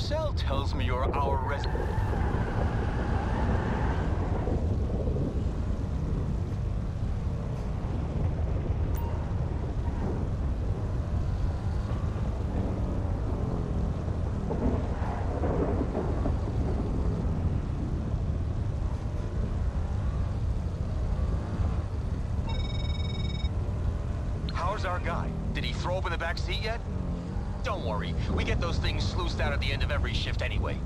Marcel tells me you're our resident. Out at the end of every shift anyway.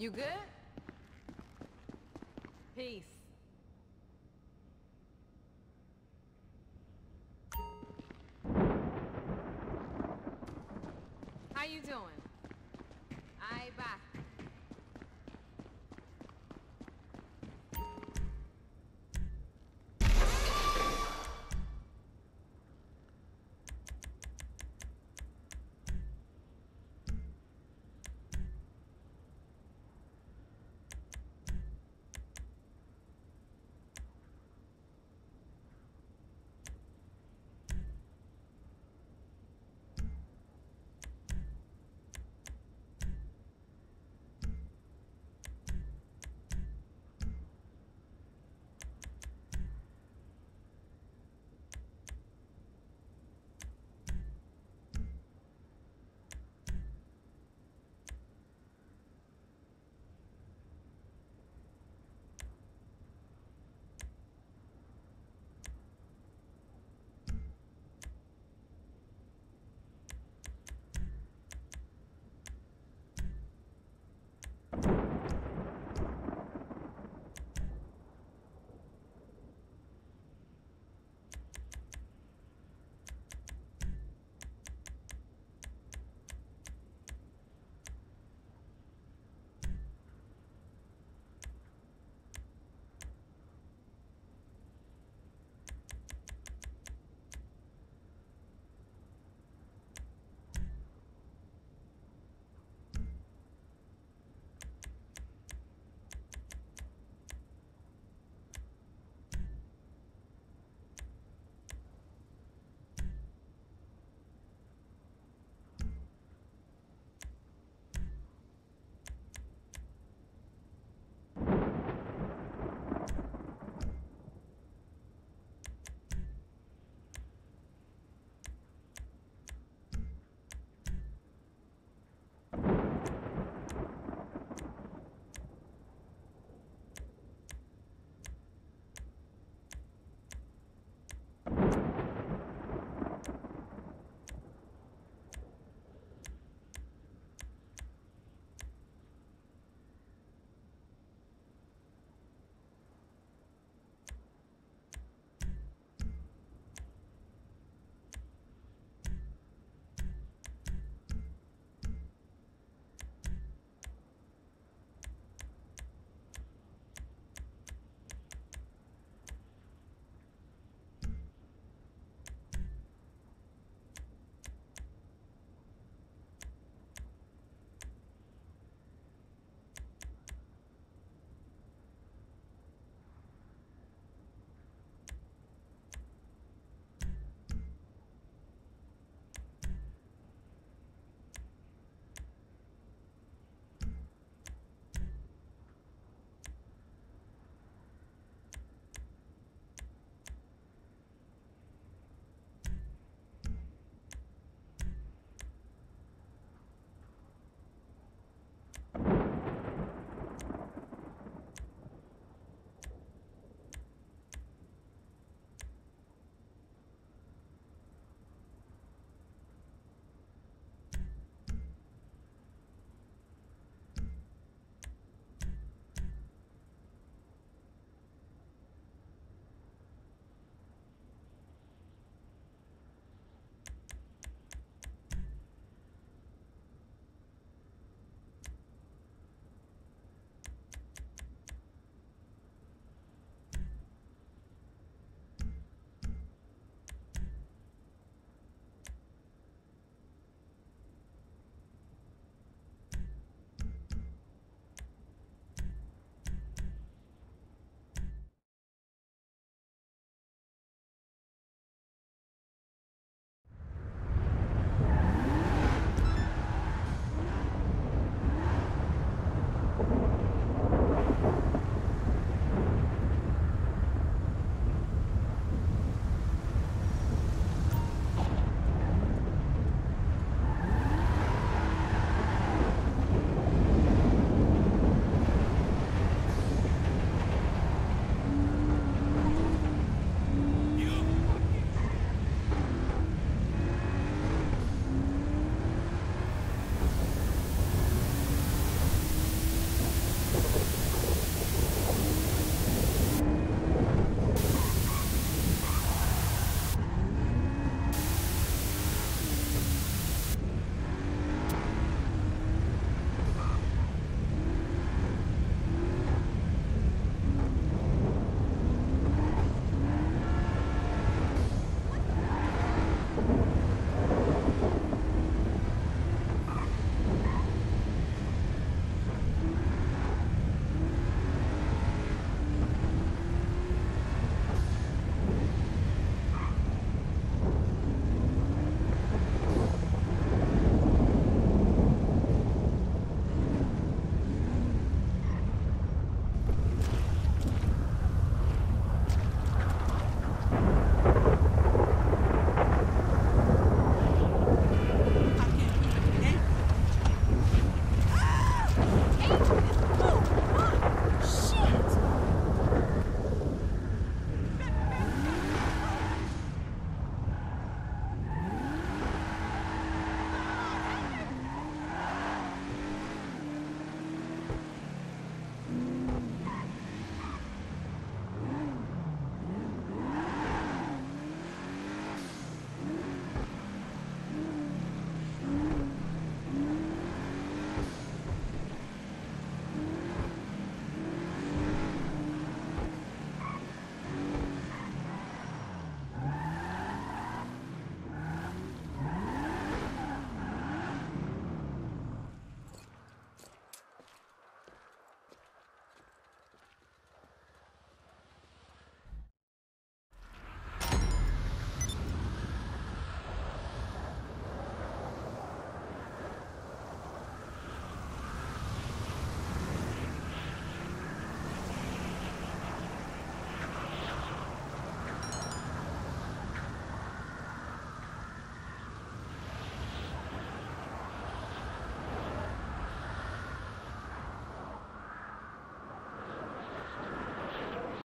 You good? Peace.